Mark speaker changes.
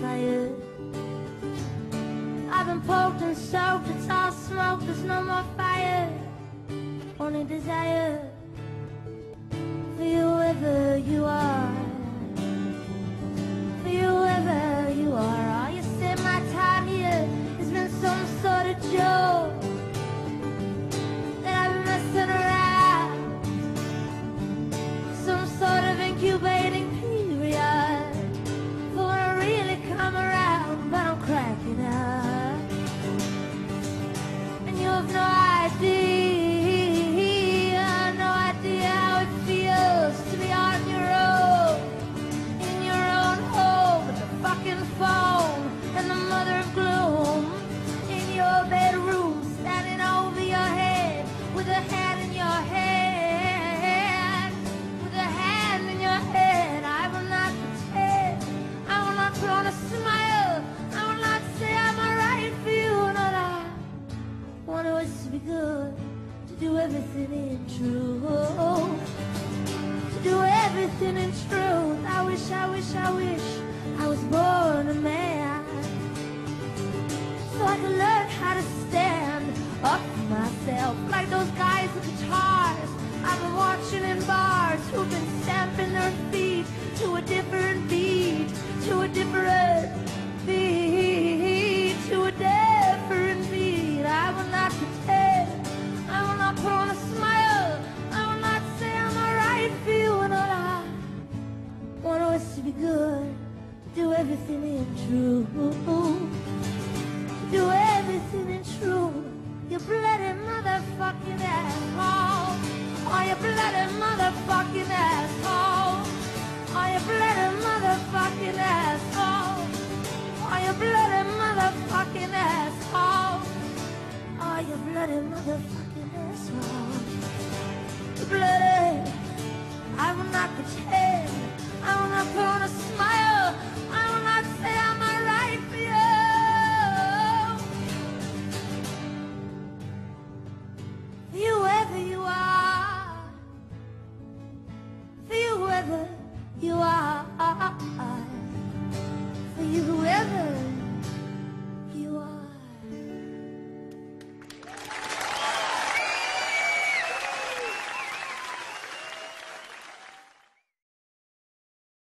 Speaker 1: fire. I've been poked and soaked, it's all smoke, there's no more fire. Only desire for you ever you of the idea. everything in truth. To do everything in truth. I wish, I wish, I wish I was born a man. So I could learn how to stand up for myself. Like those guys with guitars I've been watching in bars who've been stamping their feet everything in true. Do everything in true. You bloody motherfucking asshole. Oh, you bloody motherfucking asshole. whoever you are, for you whoever